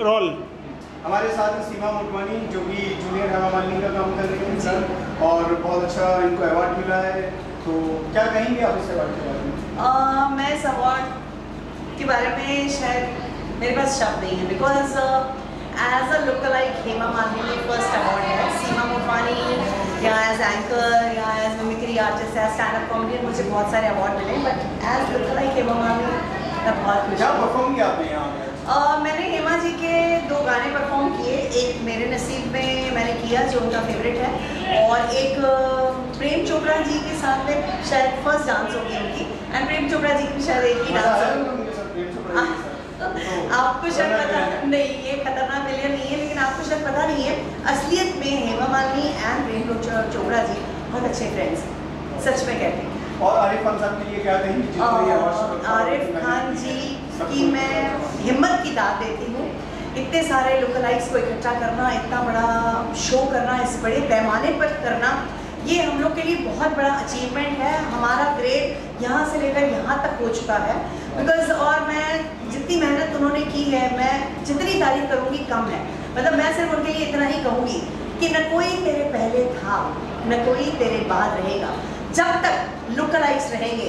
Role. हमारे साथ सीमा मोटवानी जो कि जूनियर हेमा मालिनी का काम कर रही हैं सर और बहुत अच्छा इनको अवार्ड मिला है। तो क्या कहेंगे आप इस अवार्ड के बारे में? uh, मैं इस अवार्ड के बारे में शायद मेरे पास शब्द नहीं है because as a look like Hema Malini first award है। सीमा मोटवानी या एज एंकर या as mimicry artist as stand up comedian मुझे बहुत सारे अवार्ड मिले but as look like Hema Malini मैं बहुत खुश क्या परफॉर्म किया आपने यहाँ मैंने गाने परफॉर्म किए। एक मेरे नसीब में मैंने किया जो उनका फेवरेट है। और एक प्रेम चोपड़ा जी के साथ में शायद फ़र्स्ट डांस होगी उनकी। एंड प्रेम चोपड़ा जी की शायद एक ही डांस आया होगी। उनको मेरे साथ प्रेम चोपड़ा जी के साथ? तो आपको शायद पता नहीं ये खतरनाक विलियन नहीं है लेकिन आपको शायद पता नहीं है। असलियत में हेमा मालिनी एंड प्रेम चोपड़ा जी बहुत अच्छे फ्रेंड्स हैं। सच में कहते हैं। और आरिफ खान साहब के लिए क्या कहेंगे? आरिफ खान जी की मैं हिम्मत की दाद देती हूँ। इतने सारे लुकलाइक्स को इकट्ठा करना, इतना बड़ा शो करना, इस बड़े पैमाने पर करना, ये हम लोग के लिए बहुत बड़ा अचीवमेंट है। हमारा ग्रेड यहाँ से लेकर यहाँ तक हो चुका है। बिकॉज़ और मैं जितनी मेहनत उन्होंने की है, मैं जितनी तारीफ़ करूँगी, कम है। मतलब मैं सिर्फ़ उनके लिए इतना ही कहूँगी कि न कोई तेरे पहले था, न कोई तेरे बाद रहेगा। जब तक लुकलाइक्स रहेंगे